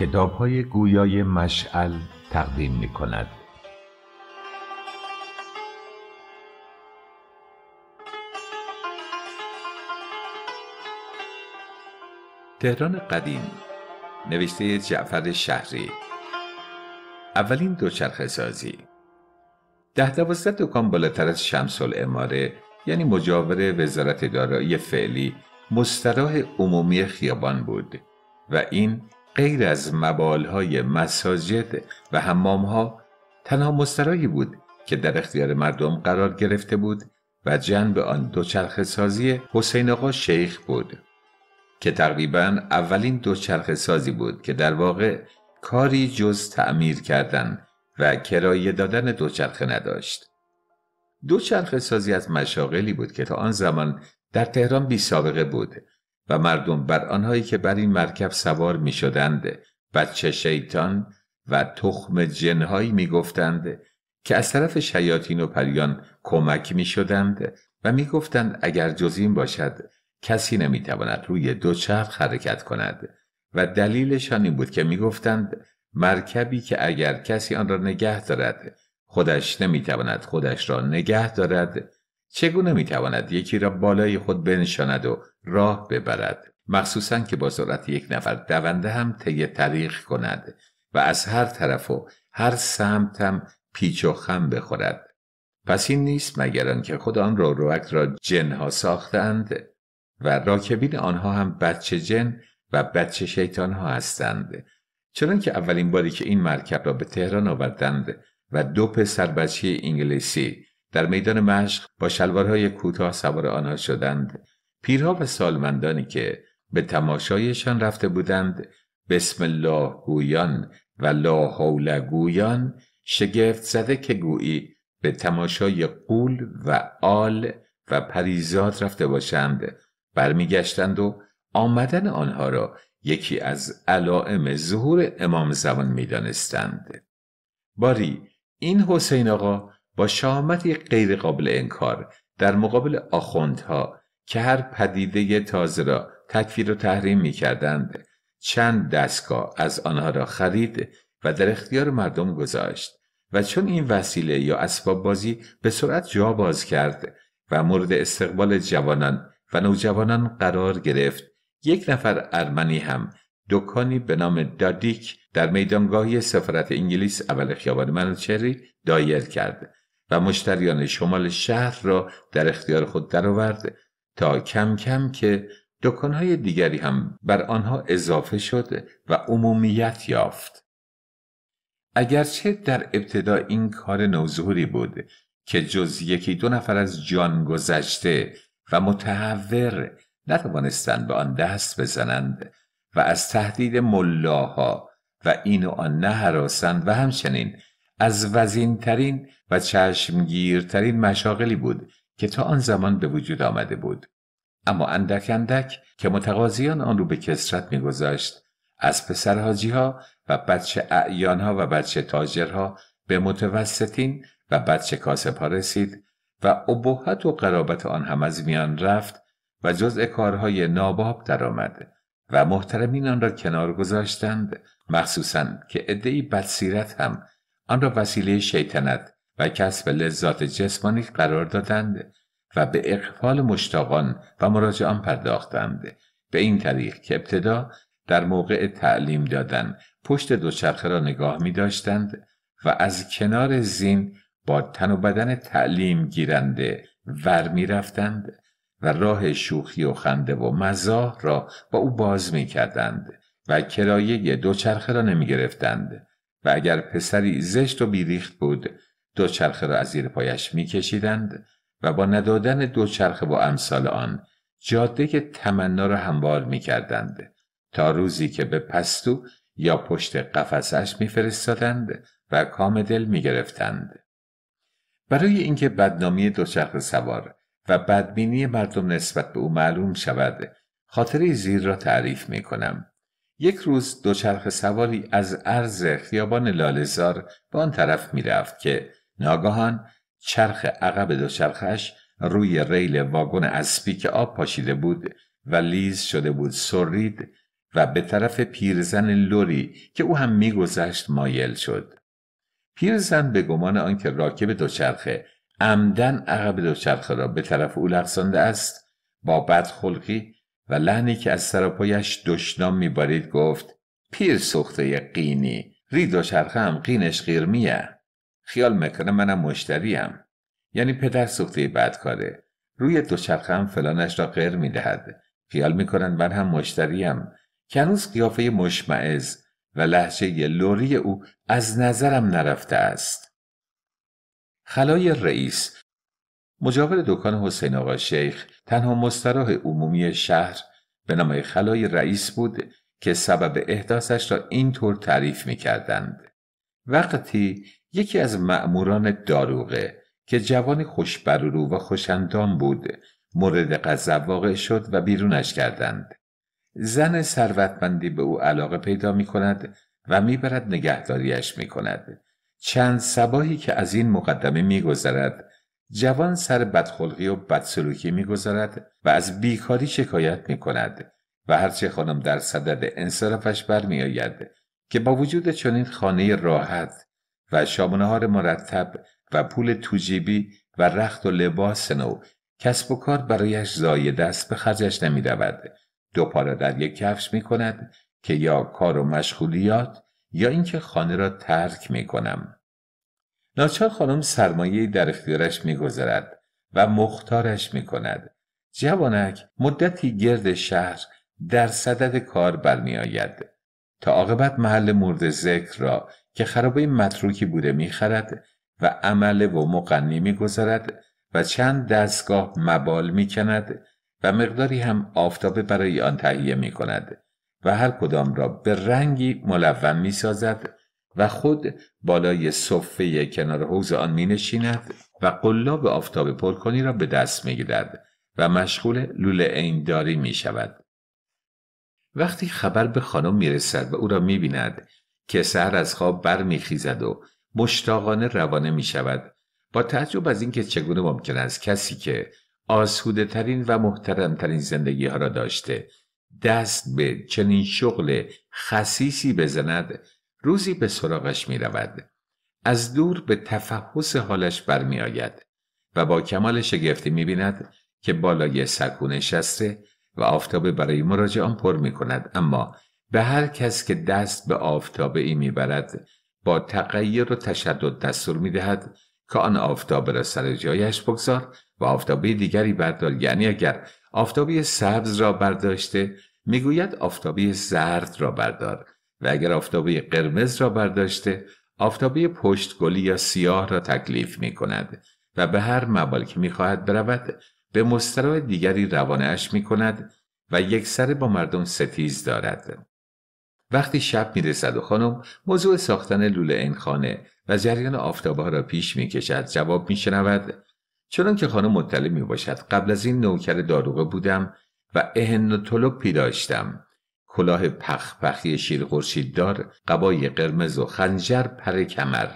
کتاب های گویای مشعل تقدیم می کند. تهران قدیم نوشته جعفر شهری اولین دوچرخه سازی ده دوازده دکان بالاتر از شمس الاماره یعنی مجاور وزارت دارایی فعلی مستراح عمومی خیابان بود و این غیر از مبالهای مساجد و حمامها تنها مستراحی بود که در اختیار مردم قرار گرفته بود و جنب آن دوچرخه سازی حسین آقا شیخ بود که تقریبا اولین دوچرخه سازی بود که در واقع کاری جز تعمیر کردن و کرایه دادن دوچرخه نداشت. دوچرخه سازی از مشاغلی بود که تا آن زمان در تهران بی سابقه بود و مردم بر آنهایی که بر این مرکب سوار می شدند بچه شیطان و تخم جنهایی می گفتند که از طرف شیاطین و پریان کمک می شدند و می گفتند اگر جز باشد کسی نمی تواند روی دوچرخ حرکت کند و دلیلشان این بود که می گفتند مرکبی که اگر کسی آن را نگه دارد خودش نمی تواند خودش را نگه دارد. چگونه می تواند یکی را بالای خود بنشاند و راه ببرد؟ مخصوصا که با سرعت یک نفر دونده هم طی طریق کند و از هر طرف و هر سمت هم پیچ و خم بخورد. پس این نیست مگر که خود آن رو روک را جنها ساختند و راکبین آنها هم بچه جن و بچه شیطان ها هستند؟ چون که اولین باری که این مرکب را به تهران آوردند و دو پسر بچه انگلیسی در میدان مشق با شلوارهای کوتاه سوار آنها شدند. پیرها و سالمندانی که به تماشایشان رفته بودند بسم الله گویان و لا حول گویان شگفت زده که گویی به تماشای قول و آل و پریزاد رفته باشند. برمیگشتند و آمدن آنها را یکی از علائم ظهور امام زمان می‌دانستند. باری این حسین آقا با شامتی غیر قابل انکار در مقابل آخوندها که هر پدیده تازه را تکفیر و تحریم می کردند چند دستگاه از آنها را خرید و در اختیار مردم گذاشت و چون این وسیله یا اسباب بازی به سرعت جا باز کرد و مورد استقبال جوانان و نوجوانان قرار گرفت یک نفر ارمنی هم دکانی به نام دادیک در میدانگاهی سفارت انگلیس اول خیابان منوچهری دایر کرد. و مشتریان شمال شهر را در اختیار خود درآورد تا کم کم که دکانهای دیگری هم بر آنها اضافه شد و عمومیت یافت. اگرچه در ابتدا این کار نوظهوری بود که جز یکی دو نفر از جان گذشته و متحور نتوانستند به آن دست بزنند و از تهدید ملاها و این و آن نهراسند و همچنین از وزینترین و چشمگیرترین مشاغلی بود که تا آن زمان به وجود آمده بود. اما اندک اندک که متقاضیان آن رو به کسرت میگذاشت از پسر ها و بچه اعیانها و بچه تاجرها به متوسطین و بچه کاسب رسید و ابهت و قرابت آن هم از میان رفت و جزء کارهای ناباب درآمد و محترمین آن را کنار گذاشتند مخصوصا که عدهای بدسیرت هم آن را وسیله شیطنت و کسب لذات جسمانی قرار دادند و به اقفال مشتاقان و مراجعان پرداختند. به این طریق که ابتدا در موقع تعلیم دادن پشت دوچرخه را نگاه می داشتند و از کنار زین با تن و بدن تعلیم گیرنده ور می رفتند و راه شوخی و خنده و مزاح را با او باز می کردند و کرایه دوچرخه را نمی گرفتند. و اگر پسری زشت و بیریخت بود دوچرخه را از زیر پایش می کشیدند و با ندادن دوچرخه و امثال آن جاده تمنا را هموار می کردند تا روزی که به پستو یا پشت قفسش میفرستادند و کام دل می گرفتند. برای اینکه بدنامی دوچرخه سوار و بدبینی مردم نسبت به او معلوم شود خاطره زیر را تعریف می کنم. یک روز دوچرخ سواری از عرض خیابان لالزار به آن طرف می رفت که ناگاهان چرخ عقب دوچرخش روی ریل واگن اسبی که آب پاشیده بود و لیز شده بود سرید و به طرف پیرزن لوری که او هم میگذشت مایل شد. پیرزن به گمان آنکه راکب دوچرخه عمدن عقب دوچرخه را به طرف او لغزانده است با بدخلقی و لحنی که از سراپایش دشنام میبارید گفت پیر سخته قینی ری دوچرخه هم قینش قیرمیه. خیال می‌کنه منم مشتریم. یعنی پدر سخته بدکاره. روی دوچرخه هم فلانش را غیر می‌دهد. خیال می‌کنند من هم مشتریم. که هنوز قیافه مشمعز و لحجه لوری او از نظرم نرفته است. خلای رئیس مجاور دکان حسین آقا شیخ تنها مستراح عمومی شهر به نام خلای رئیس بود که سبب احداثش را اینطور تعریف می کردند. وقتی یکی از مأموران داروغه که جوان خوشبرورو و خوشندام بود مورد غضب واقع شد و بیرونش کردند. زن ثروتمندی به او علاقه پیدا می کند و می‌برد نگهداریش می کند. چند سباهی که از این مقدمه میگذرد جوان سر بدخلقی و بدسلوکی می‌گذارد و از بیکاری شکایت می کند و هرچه خانم در صدد انصرافش برمیآید که با وجود چنین خانه راحت و شامنهار مرتب و پول توجیبی و رخت و لباس نو کسب و کار برایش زاید است به خرجش نمی رود. دو پاره در یک کفش می کند که یا کار و مشغولیات یا اینکه خانه را ترک می کنم. ناچار خانم سرمایه در اختیارش میگذرد و مختارش می کند. جوانک مدتی گرد شهر در صدد کار برمیآید تا عاقبت محل مورد ذکر را که خرابه متروکی بوده می‌خرد و عمله و مقنی می‌گذارد و چند دستگاه مبال می‌کند و مقداری هم آفتابه برای آن تهیه می کند و هر کدام را به رنگی ملون می سازد و خود بالای صفه کنار حوز آن می نشیند و قلاب آفتاب پرکنی را به دست می گیرد و مشغول لوله اینداری می شود. وقتی خبر به خانم می رسد و او را می بیند که سهر از خواب بر می خیزد و مشتاقانه روانه می شود با تعجب از اینکه چگونه ممکن است کسی که آسوده ترین و محترم ترین زندگی ها را داشته دست به چنین شغل خصیصی بزند روزی به سراغش می رود. از دور به تفحص حالش برمی آید و با کمال شگفتی می بیند که بالای سکو نشسته و آفتابه برای مراجعان پر می کند اما به هر کس که دست به آفتابه ای می برد با تغییر و تشدد دستور می دهد که آن آفتابه را سر جایش بگذار و آفتابه دیگری بردار. یعنی اگر آفتابه سبز را برداشته می‌گوید آفتابه زرد را بردار. و اگر آفتابه قرمز را برداشته آفتابه پشت گلی یا سیاه را تکلیف می کند و به هر مبال که می‌خواهد برود به مسترا دیگری روانهاش می کند و یک سر با مردم ستیز دارد. وقتی شب می رسد و خانم موضوع ساختن لوله این خانه و جریان آفتابه را پیش می کشد جواب می شنود چون که خانم مطلع می باشد قبل از این نوکر داروغه بودم و اهن و طلبی داشتم کلاه پخ پخی شیر دار قبای قرمز و خنجر پر کمر.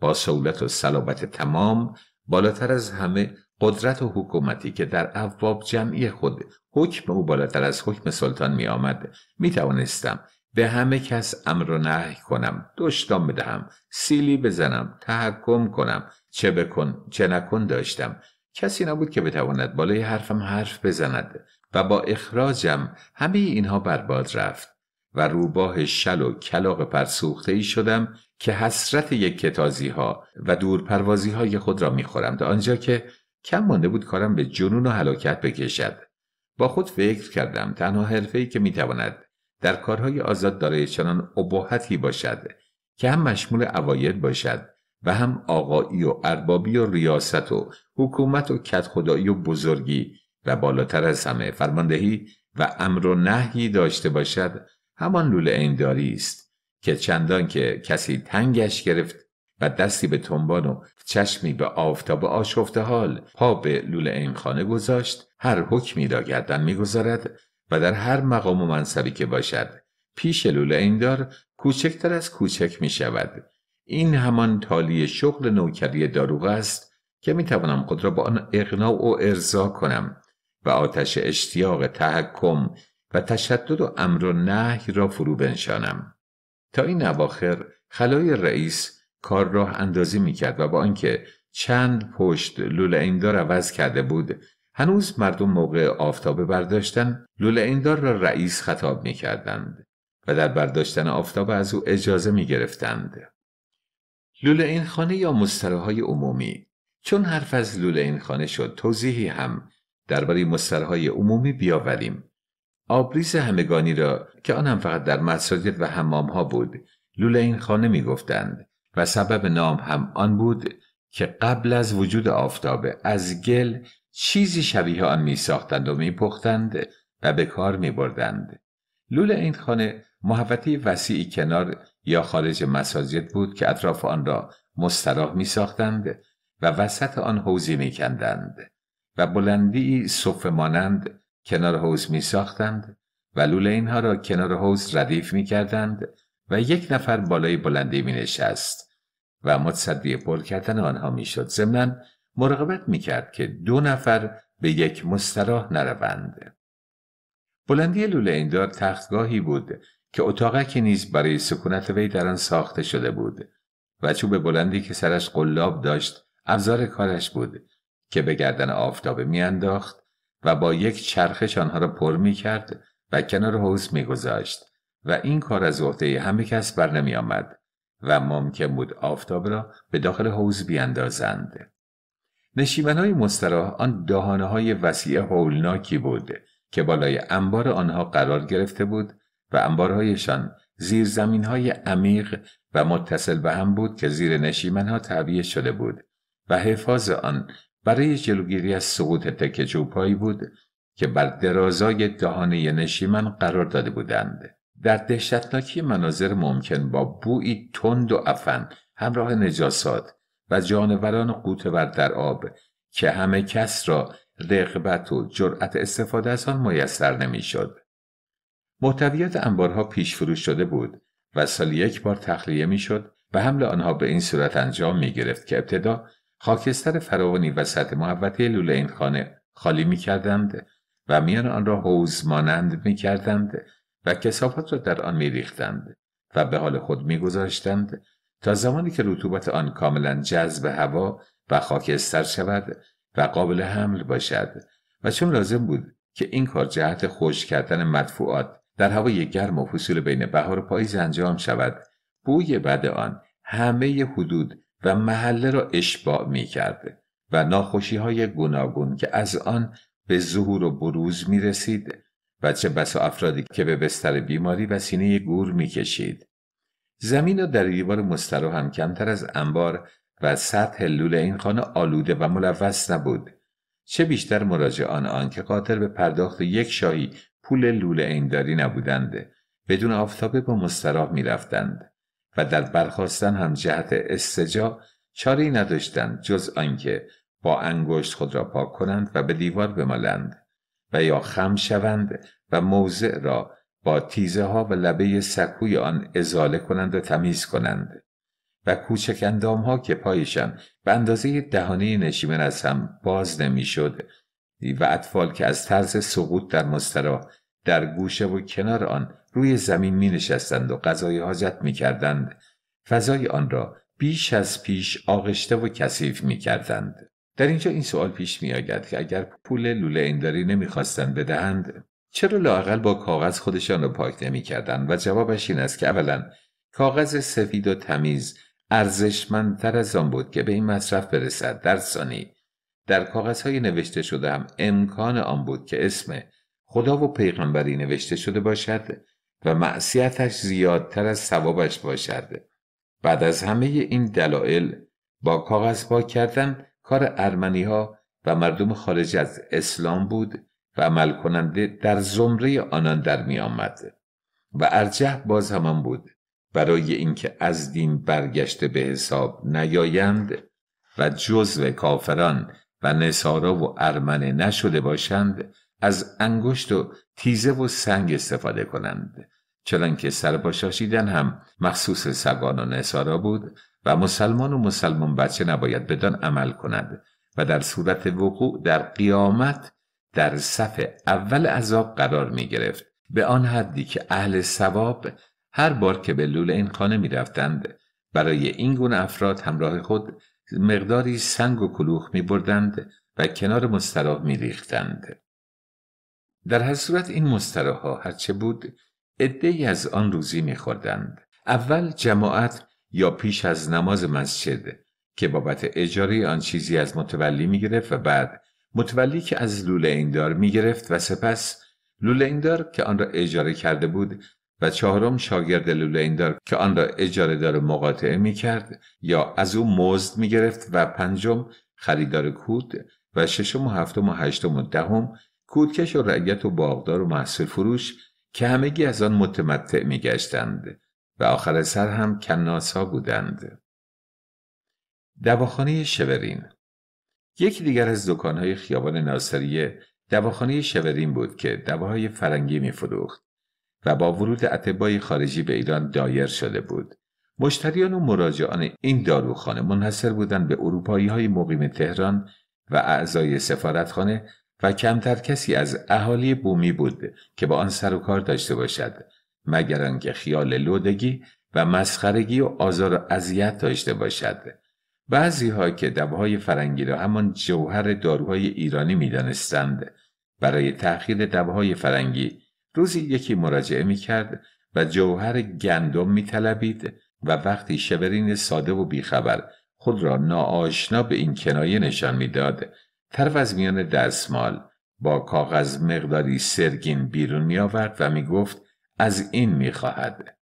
با سولت و صلابت تمام بالاتر از همه قدرت و حکومتی که در ابواب جمعی خود حکم او بالاتر از حکم سلطان می آمد می توانستم به همه کس امر و نهی کنم دشتام بدهم سیلی بزنم تحکم کنم. چه بکن چه نکن داشتم. کسی نبود که بتواند بالای حرفم حرف بزند. و با اخراجم همه اینها برباد رفت و روباه شل و کلاق پرسوخته ای شدم که حسرت یک کتازی ها و دورپروازی های خود را می‌خورم تا آنجا که کم مانده بود کارم به جنون و هلاکت بکشد. با خود فکر کردم تنها حرفه که می‌تواند در کارهای آزاد دارای چنان ابهتی باشد که هم مشمول عواید باشد و هم آقایی و اربابی و ریاست و حکومت و کت خدایی و بزرگی و بالاتر از همه فرماندهی و امر و نهی داشته باشد همان لوله اینداری است که چندان که کسی تنگش گرفت و دستی به تنبان و چشمی به آفتاب آشفته حال پا به لوله این خانه گذاشت هر حکمی را گردن می‌گذارد و در هر مقام و منصبی که باشد پیش لوله ایندار کوچکتر از کوچک می شود این همان تالی شغل نوکری داروغ است که می توانم خود را با آن اقناع و ارضا کنم. و آتش اشتیاق تحکم و تشدد و امر و نهی را فرو بنشانم. تا این اواخر خلای رئیس کار راه اندازی می‌کرد و با آنکه چند پشت لوله ایندار عوض کرده بود هنوز مردم موقع آفتابه برداشتن لوله ایندار را رئیس خطاب می‌کردند و در برداشتن آفتاب از او اجازه می‌گرفتند. لوله این خانه یا مستراهای عمومی؟ چون حرف از لوله این خانه شد توضیحی هم درباره مسترهای عمومی بیاوریم آبریز همگانی را که آن هم فقط در مساجد و حمام ها بود لوله این خانه می گفتند و سبب نام هم آن بود که قبل از وجود آفتابه از گل چیزی شبیه آن می ساختند و می پختند و به کار می بردند. لوله این خانه محوطه وسیعی کنار یا خارج مساجد بود که اطراف آن را مستراح می ساختند و وسط آن حوزی می کندند و بلندی صفه مانند کنار حوز می ساختند و لوله اینها را کنار حوز ردیف می کردند و یک نفر بالای بلندی می نشست و متصدی پر کردن آنها می شد ضمنا مراقبت می کرد که دو نفر به یک مستراح نروند. بلندی لوله ایندار تختگاهی بود که اتاقکی نیز برای سکونت وی در آن ساخته شده بود و چوب بلندی که سرش قلاب داشت ابزار کارش بود. که به گردن آفتابه میانداخت و با یک چرخش آنها را پر می کرد و کنار حوز می گذاشت و این کار از عهده همه کس بر نمی آمد و ممکن بود آفتاب را به داخل حوز بیاندازند. نشیمن های مستراح آن دهانه های وسیع هولناکی بود که بالای انبار آنها قرار گرفته بود و انبارهایشان زیر زمین های عمیق و متصل به هم بود که زیر نشیمن ها تعبیه شده بود و حفاظ آن برای جلوگیری از سقوط تکه چوبهایی بود که بر درازای دهانه نشیمن قرار داده بودند. در دهشتناکی مناظر ممکن با بویی تند و افن همراه نجاسات و جانوران قوتور در آب که همه کس را رغبت و جرأت استفاده از آن میسر نمی‌شد. محتویات انبارها پیش فروش شده بود و سال یک بار تخلیه می‌شد و حمل آنها به این صورت انجام می گرفت که ابتدا خاکستر فراوانی وسط محوطه لوله این خانه خالی می کردند و میان آن را حوز مانند می کردند و کسافات را در آن می ریختند و به حال خود می گذاشتند تا زمانی که رطوبت آن کاملا جذب هوا و خاکستر شود و قابل حمل باشد و چون لازم بود که این کار جهت خوش کردن مدفوعات در هوای گرم و فصول بین بهار و پاییز انجام شود بوی بعد آن همه حدود و محله را اشباع می کرده و ناخوشی های گوناگون که از آن به ظهور و بروز می رسید و چه بسا افرادی که به بستر بیماری و سینه گور می کشید. زمین و در دیوار مسترا هم کمتر از انبار و سطح لوله این خانه آلوده و ملوث نبود. چه بیشتر مراجعان آن که قاطر به پرداخت یک شاهی پول لوله اینداری نبودند بدون آفتابه با مستراح می رفتند. و در برخواستن هم جهت استجا چاری نداشتند جز آنکه با انگشت خود را پاک کنند و به دیوار بمالند و یا خم شوند و موضع را با تیزه ها و لبه سکوی آن ازاله کنند و تمیز کنند و کوچک اندام ها که پایشان به اندازه دهانه نشیمن از هم باز نمی‌شد و اطفال که از طرز سقوط در مسترا در گوشه و کنار آن روی زمین می نشستند و غذای حاجت می کردند. فضای آن را بیش از پیش آغشته و کثیف می کردند. در اینجا این سوال پیش می آید که اگر پول لوله اینداری نمی خواستند بدهند چرا لاقل با کاغذ خودشان را پاک نمی کردند و جوابش این است که اولا کاغذ سفید و تمیز ارزشمندتر از آن بود که به این مصرف برسد در ثانی در کاغذهای نوشته شده هم امکان آن بود که اسم خدا و پیغمبری نوشته شده باشد و معصیتش زیادتر از ثوابش باشد. بعد از همه این دلایل با کاغذ پاک کردن کار ارمنی ها و مردم خارج از اسلام بود و عمل کننده در زمره آنان در می آمد و ارجح باز همان بود برای اینکه از دین برگشته به حساب نیایند و جزو کافران و نصارا و ارمنه نشده باشند از انگشت و تیزه و سنگ استفاده کنند. چنانکه سرباشاشیدن هم مخصوص سگان و نصارا بود و مسلمان و مسلمان بچه نباید بدان عمل کند و در صورت وقوع در قیامت در صف اول عذاب قرار می گرفت به آن حدی که اهل ثواب هر بار که به لول این خانه می رفتند برای این گونه افراد همراه خود مقداری سنگ و کلوخ می بردند و کنار مستراح می ریختند. در هر صورت این مستراح ها هرچه بود ای از آن روزی می خوردند. اول جماعت یا پیش از نماز مسجد که بابت اجاره آن چیزی از متولی می گرفت و بعد متولی که از لوله ایندار می گرفت و سپس لوله ایندار که آن را اجاره کرده بود و چهارم شاگرد لوله ایندار که آن را اجاره دار مقاطعه می کرد یا از او مزد می گرفت و پنجم خریدار کود و ششم و هفتم و هشتم و دهم کودکش و رعیت و باغدار و محصول فروش که همگی از آن متمتع می گشتند و آخر سر هم کناسا بودند. دواخانه شورین یکی دیگر از دکانهای خیابان ناصریه دواخانه شورین بود که دواهای فرنگی می فروخت و با ورود اتبای خارجی به ایران دایر شده بود. مشتریان و مراجعان این داروخانه منحصر بودند به اروپایی های مقیم تهران و اعضای سفارتخانه و کمتر کسی از اهالی بومی بود که با آن سر و کار داشته باشد مگر آنکه خیال لودگی و مسخرگی و آزار و اذیت داشته باشد. بعضی ها که دواهای فرنگی را همان جوهر داروهای ایرانی می‌دانستند برای تأخیر دواهای فرنگی روزی یکی مراجعه می کرد و جوهر گندم می و وقتی شبرین ساده و بیخبر خود را ناآشنا به این کنایه نشان می‌داد. طرف از میان دستمال با کاغذ مقداری سرگین بیرون می آورد و می گفت از این می خواهد.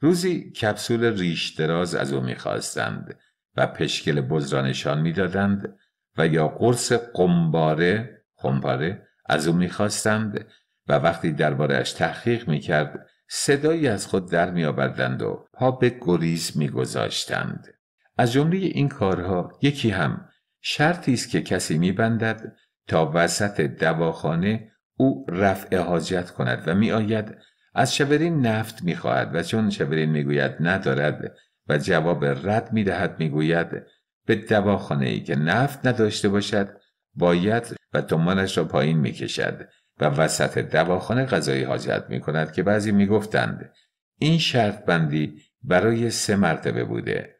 روزی کپسول ریش دراز از او می خواستند و پشکل بز را نشان می دادند و یا قرص قنباره خمپاره از او می خواستند و وقتی دربارهش تحقیق می کرد صدایی از خود در می آوردند و پا به گریز می گذاشتند. از جمله این کارها یکی هم شرطی است که کسی می بندد تا وسط دواخانه او رفع حاجت کند و می آید از شبرین نفت می خواهد و چون شبرین می گوید ندارد و جواب رد می دهد می گوید به دواخانه ای که نفت نداشته باشد باید و تومانش را پایین می کشد و وسط دواخانه غذای حاجت می کند که بعضی می گفتند این شرط بندی برای سه مرتبه بوده.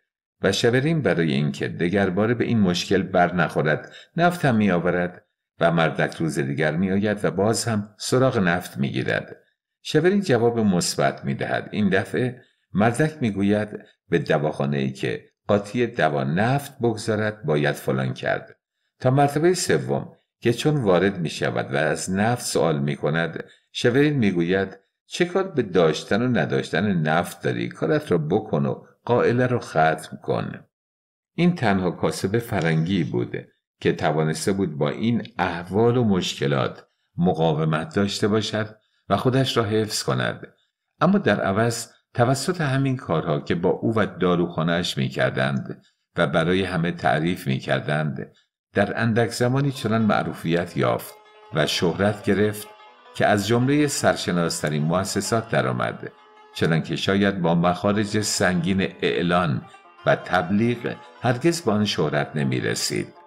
و شبرین برای اینکه دگرباره به این مشکل بر نخورد نفت هم می آورد و مردک روز دیگر می آید و باز هم سراغ نفت می گیرد. شبرین جواب مثبت می دهد. این دفعه مردک می گوید به دواخانه ای که قاطی دوا نفت بگذارد باید فلان کرد. تا مرتبه سوم که چون وارد می شود و از نفت سوال می کند شورین می گوید چه کار به داشتن و نداشتن نفت داری کارت را بکن و قائله رو ختم کن این تنها کاسب فرنگی بوده که توانسته بود با این احوال و مشکلات مقاومت داشته باشد و خودش را حفظ کند. اما در عوض توسط همین کارها که با او و داروخانهاش می کردند و برای همه تعریف می کردند در اندک زمانی چنان معروفیت یافت و شهرت گرفت که از جمله سرشناسترین مؤسسات درآمد. چنانکه شاید با مخارج سنگین اعلان و تبلیغ هرگز به آن شهرت نمی رسید.